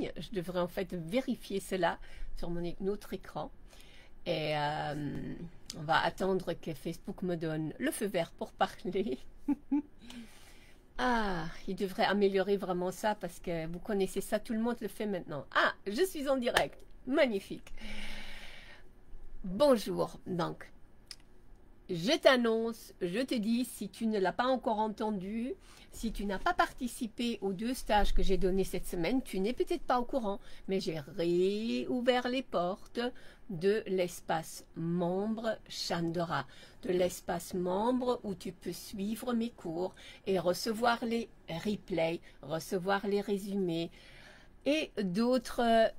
Je devrais en fait vérifier cela sur mon autre écran. Et euh, on va attendre que Facebook me donne le feu vert pour parler. ah, il devrait améliorer vraiment ça parce que vous connaissez ça, tout le monde le fait maintenant. Ah, je suis en direct. Magnifique. Bonjour. Donc, je t'annonce, je te dis, si tu ne l'as pas encore entendu, si tu n'as pas participé aux deux stages que j'ai donnés cette semaine, tu n'es peut-être pas au courant, mais j'ai réouvert les portes de l'espace membre Chandra, de l'espace membre où tu peux suivre mes cours et recevoir les replays, recevoir les résumés et d'autres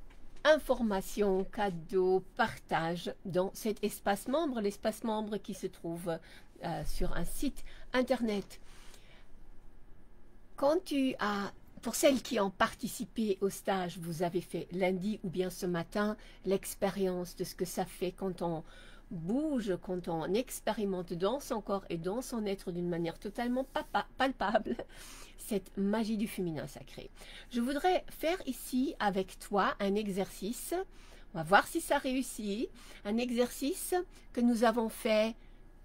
informations, cadeaux, partage dans cet espace membre, l'espace membre qui se trouve euh, sur un site internet. Quand tu as, pour celles qui ont participé au stage, vous avez fait lundi ou bien ce matin l'expérience de ce que ça fait quand on bouge, quand on expérimente dans son corps et dans son être d'une manière totalement palpable cette magie du féminin sacré. Je voudrais faire ici avec toi un exercice. On va voir si ça réussit. Un exercice que nous avons fait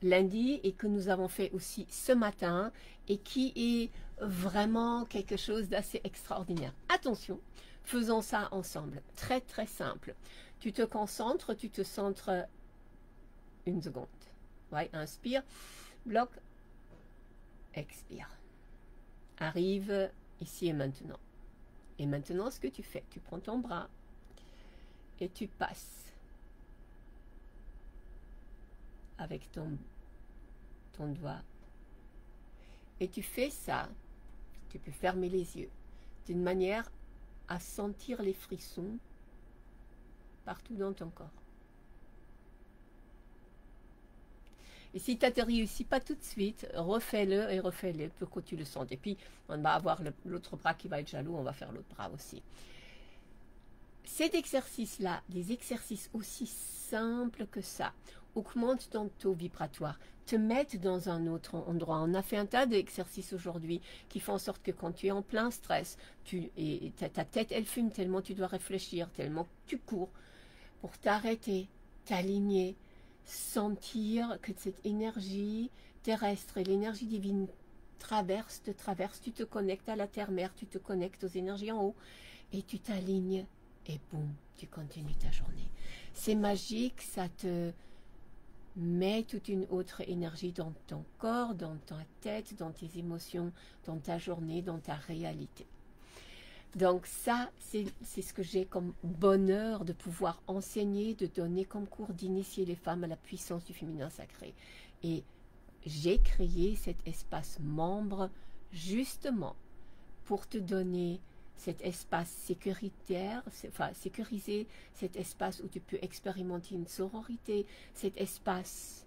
lundi et que nous avons fait aussi ce matin et qui est vraiment quelque chose d'assez extraordinaire. Attention, faisons ça ensemble. Très très simple. Tu te concentres, tu te centres une seconde. Inspire, bloc, expire arrive ici et maintenant. Et maintenant, ce que tu fais, tu prends ton bras et tu passes avec ton, ton doigt. Et tu fais ça, tu peux fermer les yeux, d'une manière à sentir les frissons partout dans ton corps. Et si tu ne réussis pas tout de suite, refais-le et refais-le pour que tu le sentes. Et puis, on va avoir l'autre bras qui va être jaloux, on va faire l'autre bras aussi. Cet exercice-là, des exercices aussi simples que ça, augmentent ton taux vibratoire, te mettent dans un autre endroit. On a fait un tas d'exercices aujourd'hui qui font en sorte que quand tu es en plein stress, tu, ta tête elle fume tellement tu dois réfléchir, tellement tu cours, pour t'arrêter, t'aligner, sentir que cette énergie terrestre et l'énergie divine traverse, te traverse, tu te connectes à la terre-mère, tu te connectes aux énergies en haut et tu t'alignes et boum, tu continues ta journée. C'est magique, ça te met toute une autre énergie dans ton corps, dans ta tête, dans tes émotions, dans ta journée, dans ta réalité. Donc ça, c'est ce que j'ai comme bonheur de pouvoir enseigner, de donner comme cours, d'initier les femmes à la puissance du féminin sacré. Et j'ai créé cet espace membre justement pour te donner cet espace sécuritaire, enfin sécurisé, cet espace où tu peux expérimenter une sororité, cet espace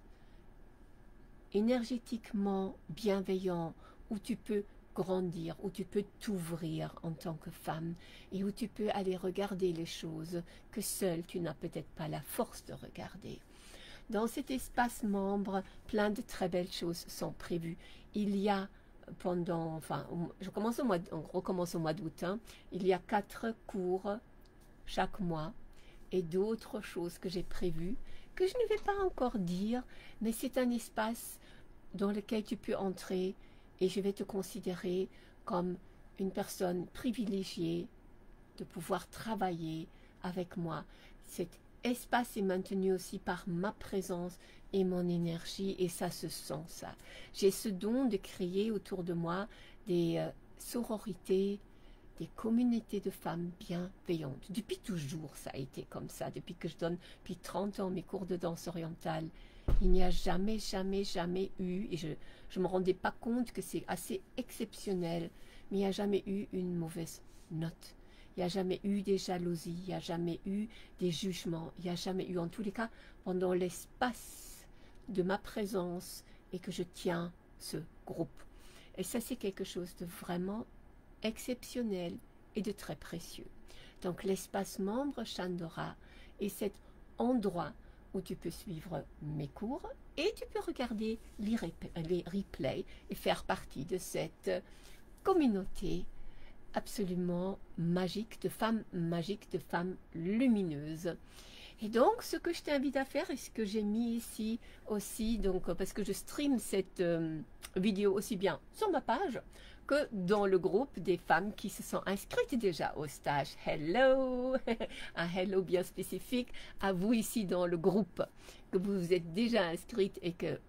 énergétiquement bienveillant où tu peux grandir, où tu peux t'ouvrir en tant que femme et où tu peux aller regarder les choses que seule tu n'as peut-être pas la force de regarder. Dans cet espace membre, plein de très belles choses sont prévues. Il y a pendant, enfin, je commence au mois, on recommence au mois d'août, hein. il y a quatre cours chaque mois et d'autres choses que j'ai prévues que je ne vais pas encore dire, mais c'est un espace dans lequel tu peux entrer et je vais te considérer comme une personne privilégiée de pouvoir travailler avec moi. Cet espace est maintenu aussi par ma présence et mon énergie et ça se sent ça. J'ai ce don de créer autour de moi des euh, sororités, des communautés de femmes bienveillantes. Depuis toujours, ça a été comme ça. Depuis que je donne, depuis 30 ans, mes cours de danse orientale, il n'y a jamais, jamais, jamais eu, et je ne me rendais pas compte que c'est assez exceptionnel, mais il n'y a jamais eu une mauvaise note. Il n'y a jamais eu des jalousies, il n'y a jamais eu des jugements, il n'y a jamais eu, en tous les cas, pendant l'espace de ma présence et que je tiens ce groupe. Et ça, c'est quelque chose de vraiment exceptionnel et de très précieux. Donc, l'espace membre Chandora est cet endroit où tu peux suivre mes cours et tu peux regarder les, replays et faire partie de cette communauté absolument magiques, de femmes magiques, de femmes lumineuses. Et donc, ce que je t'invite à faire, et ce que j'ai mis ici aussi, donc parce que je stream cette euh, vidéo aussi bien sur ma page que dans le groupe des femmes qui se sont inscrites déjà au stage. Hello! Un hello bien spécifique à vous ici dans le groupe, que vous vous êtes déjà inscrites et que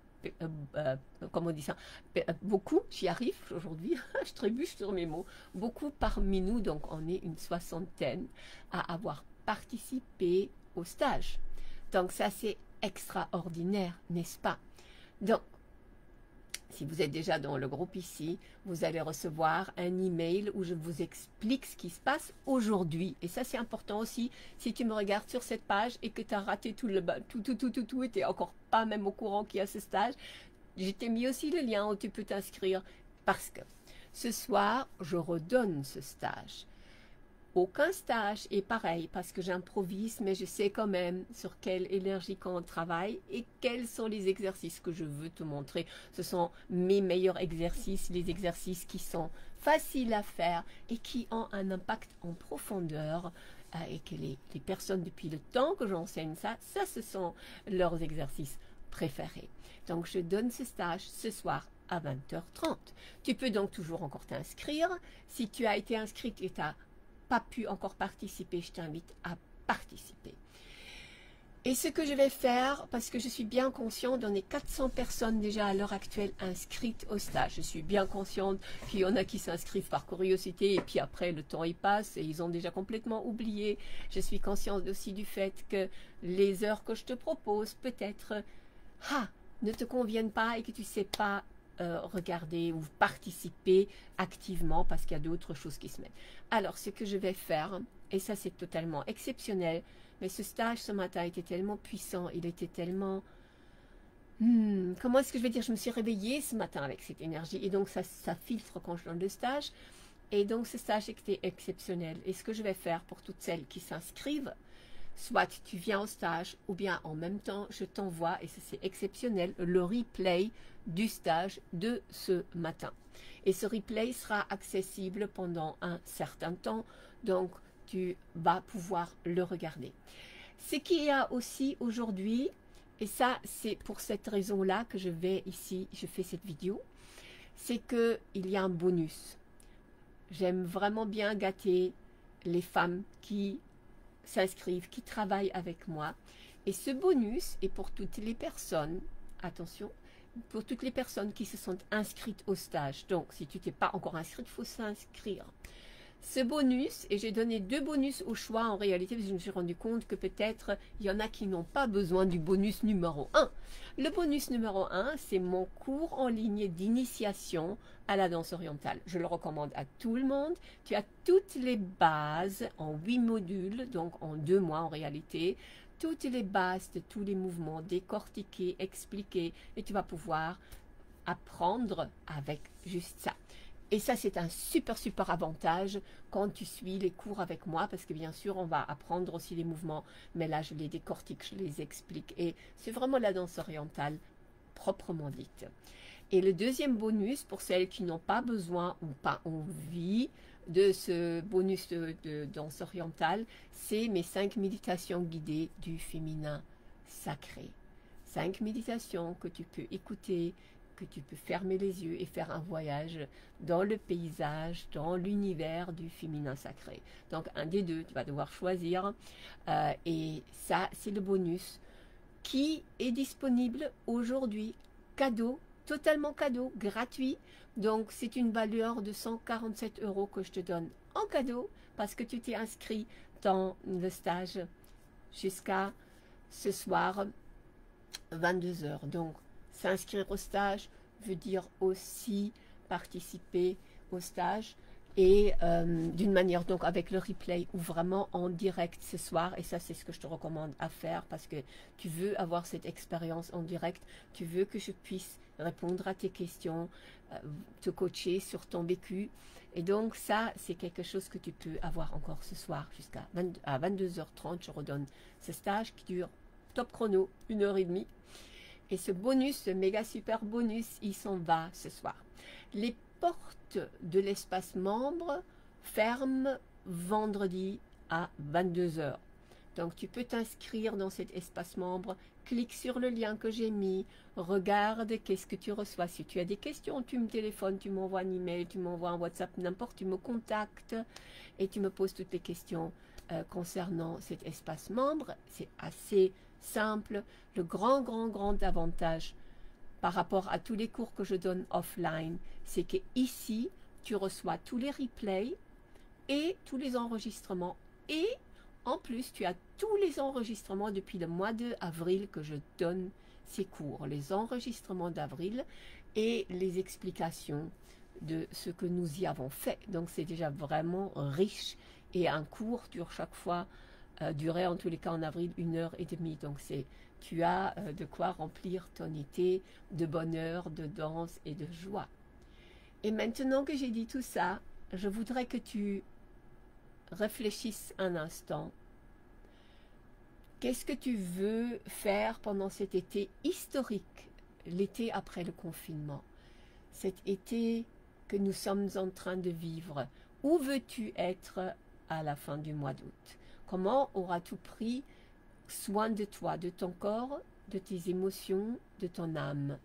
euh, euh, comment on dit ça, euh, beaucoup, j'y arrive aujourd'hui, je trébuche sur mes mots, beaucoup parmi nous, donc on est une soixantaine, à avoir participé au stage. Donc ça c'est extraordinaire, n'est-ce pas? Donc si vous êtes déjà dans le groupe ici, vous allez recevoir un email où je vous explique ce qui se passe aujourd'hui. Et ça, c'est important aussi. Si tu me regardes sur cette page et que tu as raté tout le tout, tout, tout, tout, tout, et tu n'es encore pas même au courant qu'il y a ce stage, je t'ai mis aussi le lien où tu peux t'inscrire parce que ce soir, je redonne ce stage. Aucun stage est pareil parce que j'improvise, mais je sais quand même sur quelle énergie qu'on travaille et quels sont les exercices que je veux te montrer. Ce sont mes meilleurs exercices, les exercices qui sont faciles à faire et qui ont un impact en profondeur euh, et que les, les personnes depuis le temps que j'enseigne ça, ça ce sont leurs exercices préférés. Donc je donne ce stage ce soir à 20h30. Tu peux donc toujours encore t'inscrire. Si tu as été inscrite et tu as pas pu encore participer, je t'invite à participer. Et ce que je vais faire, parce que je suis bien consciente, on est 400 personnes déjà à l'heure actuelle inscrites au stage. Je suis bien consciente qu'il y en a qui s'inscrivent par curiosité et puis après le temps y passe et ils ont déjà complètement oublié. Je suis consciente aussi du fait que les heures que je te propose peut-être ah, ne te conviennent pas et que tu ne sais pas euh, regarder ou participer activement parce qu'il y a d'autres choses qui se mettent. Alors, ce que je vais faire, et ça c'est totalement exceptionnel, mais ce stage ce matin était tellement puissant, il était tellement... Hmm, comment est-ce que je vais dire Je me suis réveillée ce matin avec cette énergie et donc ça, ça filtre quand je donne le stage. Et donc ce stage était exceptionnel. Et ce que je vais faire pour toutes celles qui s'inscrivent, soit tu viens au stage ou bien en même temps je t'envoie, et c'est exceptionnel, le replay du stage de ce matin. Et ce replay sera accessible pendant un certain temps, donc tu vas pouvoir le regarder. Ce qu'il y a aussi aujourd'hui, et ça c'est pour cette raison-là que je vais ici, je fais cette vidéo, c'est qu'il y a un bonus. J'aime vraiment bien gâter les femmes qui s'inscrivent, qui travaillent avec moi. Et ce bonus est pour toutes les personnes, attention, pour toutes les personnes qui se sont inscrites au stage. Donc, si tu t'es pas encore inscrite, il faut s'inscrire. Ce bonus, et j'ai donné deux bonus au choix en réalité, parce que je me suis rendu compte que peut-être il y en a qui n'ont pas besoin du bonus numéro 1. Le bonus numéro 1, c'est mon cours en ligne d'initiation à la danse orientale. Je le recommande à tout le monde. Tu as toutes les bases en huit modules, donc en deux mois en réalité, toutes les bases de tous les mouvements décortiqués, expliqués, et tu vas pouvoir apprendre avec juste ça. Et ça, c'est un super, super avantage quand tu suis les cours avec moi, parce que bien sûr, on va apprendre aussi les mouvements, mais là, je les décortique, je les explique. Et c'est vraiment la danse orientale proprement dite. Et le deuxième bonus, pour celles qui n'ont pas besoin ou pas envie de ce bonus de, de danse orientale, c'est mes cinq méditations guidées du féminin sacré. Cinq méditations que tu peux écouter, que tu peux fermer les yeux et faire un voyage dans le paysage, dans l'univers du féminin sacré. Donc un des deux, tu vas devoir choisir. Euh, et ça, c'est le bonus qui est disponible aujourd'hui, cadeau, totalement cadeau, gratuit. Donc c'est une valeur de 147 euros que je te donne en cadeau parce que tu t'es inscrit dans le stage jusqu'à ce soir 22 heures. Donc S'inscrire au stage veut dire aussi participer au stage et euh, d'une manière donc avec le replay ou vraiment en direct ce soir. Et ça c'est ce que je te recommande à faire parce que tu veux avoir cette expérience en direct. Tu veux que je puisse répondre à tes questions euh, te coacher sur ton vécu. Et donc ça c'est quelque chose que tu peux avoir encore ce soir jusqu'à 22h30 je redonne ce stage qui dure top chrono une heure et demie et ce bonus, ce méga super bonus, il s'en va ce soir. Les portes de l'espace membre ferme vendredi à 22h. Donc tu peux t'inscrire dans cet espace membre, clique sur le lien que j'ai mis, regarde qu'est-ce que tu reçois. Si tu as des questions, tu me téléphones, tu m'envoies un email, tu m'envoies un WhatsApp, n'importe, tu me contactes et tu me poses toutes les questions euh, concernant cet espace membre. C'est assez simple. Le grand, grand, grand avantage par rapport à tous les cours que je donne offline, c'est que ici, tu reçois tous les replays et tous les enregistrements et en plus, tu as tous les enregistrements depuis le mois d'avril que je donne ces cours, les enregistrements d'avril et les explications de ce que nous y avons fait. Donc c'est déjà vraiment riche et un cours dure chaque fois, euh, durait en tous les cas en avril une heure et demie. Donc c'est tu as euh, de quoi remplir ton été de bonheur, de danse et de joie. Et maintenant que j'ai dit tout ça, je voudrais que tu réfléchisse un instant. Qu'est-ce que tu veux faire pendant cet été historique, l'été après le confinement, cet été que nous sommes en train de vivre Où veux-tu être à la fin du mois d'août? Comment auras-tu pris soin de toi, de ton corps, de tes émotions, de ton âme.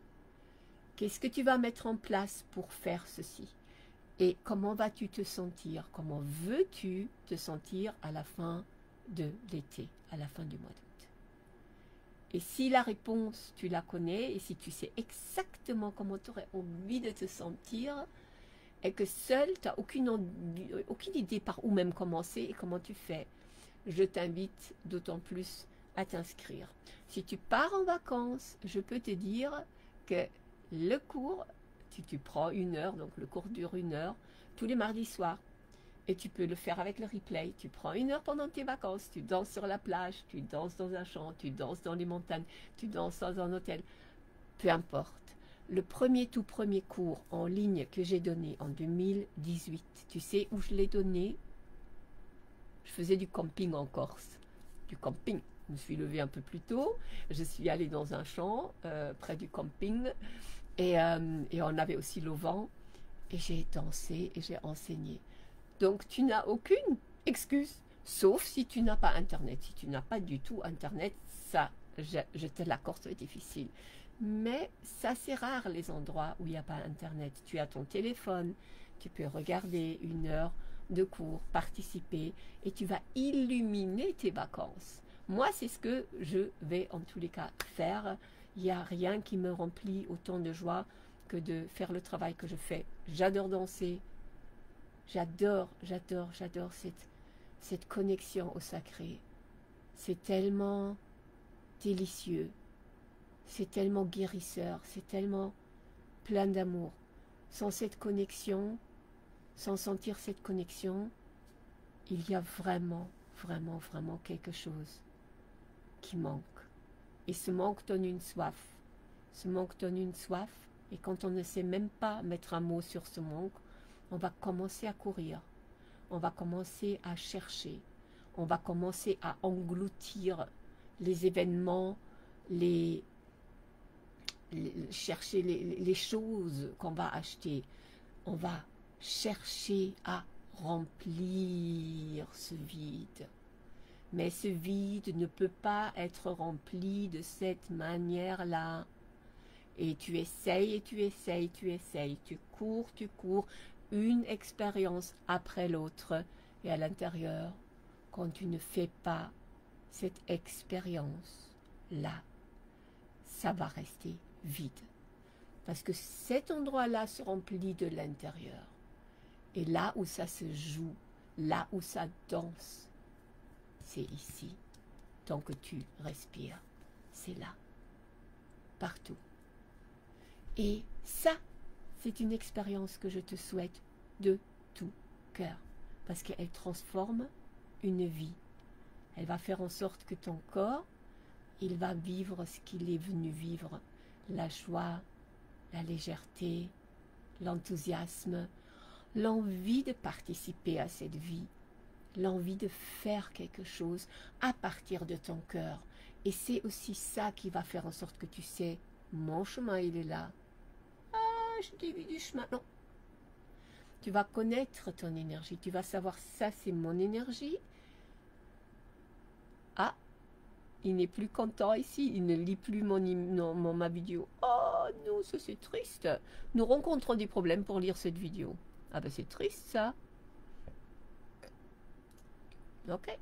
Qu'est-ce que tu vas mettre en place pour faire ceci? Et comment vas-tu te sentir? Comment veux-tu te sentir à la fin de l'été, à la fin du mois d'août? Et si la réponse, tu la connais, et si tu sais exactement comment tu aurais envie de te sentir, et que seul, tu n'as aucune, aucune idée par où même commencer et comment tu fais, je t'invite d'autant plus à t'inscrire. Si tu pars en vacances, je peux te dire que le cours tu prends une heure, donc le cours dure une heure, tous les mardis soirs. Et tu peux le faire avec le replay. Tu prends une heure pendant tes vacances, tu danses sur la plage, tu danses dans un champ, tu danses dans les montagnes, tu danses dans un hôtel. Peu importe. Le premier, tout premier cours en ligne que j'ai donné en 2018, tu sais où je l'ai donné? Je faisais du camping en Corse. Du camping. Je me suis levée un peu plus tôt. Je suis allée dans un champ euh, près du camping. Euh, et, on avait aussi le vent. Et j'ai dansé et j'ai enseigné. Donc tu n'as aucune excuse, sauf si tu n'as pas Internet. Si tu n'as pas du tout Internet, ça, je, te l'accorde, c'est difficile. Mais ça, c'est rare les endroits où il n'y a pas Internet. Tu as ton téléphone, tu peux regarder une heure de cours, participer, et tu vas illuminer tes vacances. Moi, c'est ce que je vais en tous les cas faire il n'y a rien qui me remplit autant de joie que de faire le travail que je fais. J'adore danser. J'adore, j'adore, j'adore cette, cette connexion au sacré. C'est tellement délicieux. C'est tellement guérisseur. C'est tellement plein d'amour. Sans cette connexion, sans sentir cette connexion, il y a vraiment, vraiment, vraiment quelque chose qui manque. Et ce manque donne une soif. Ce manque donne une soif. Et quand on ne sait même pas mettre un mot sur ce manque, on va commencer à courir. On va commencer à chercher. On va commencer à engloutir les événements, les, chercher les choses qu'on va acheter. On va chercher à remplir ce vide. Mais ce vide ne peut pas être rempli de cette manière-là. Et tu essayes et tu essayes, tu essayes, tu cours, tu cours, une expérience après l'autre. Et à l'intérieur, quand tu ne fais pas cette expérience-là, ça va rester vide. Parce que cet endroit-là se remplit de l'intérieur. Et là où ça se joue, là où ça danse, c'est ici. Tant que tu respires, c'est là. Partout. Et ça, c'est une expérience que je te souhaite de tout cœur. Parce qu'elle transforme une vie. Elle va faire en sorte que ton corps, il va vivre ce qu'il est venu vivre. La joie, la légèreté, l'enthousiasme, l'envie de participer à cette vie l'envie de faire quelque chose à partir de ton cœur. Et c'est aussi ça qui va faire en sorte que tu sais, mon chemin, il est là. Ah, je t'ai vu du chemin. Non. Tu vas connaître ton énergie. Tu vas savoir ça, c'est mon énergie. Ah, il n'est plus content ici. Il ne lit plus mon, mon ma vidéo. Oh non, ça c'est triste. Nous rencontrons des problèmes pour lire cette vidéo. Ah ben c'est triste ça. Ok.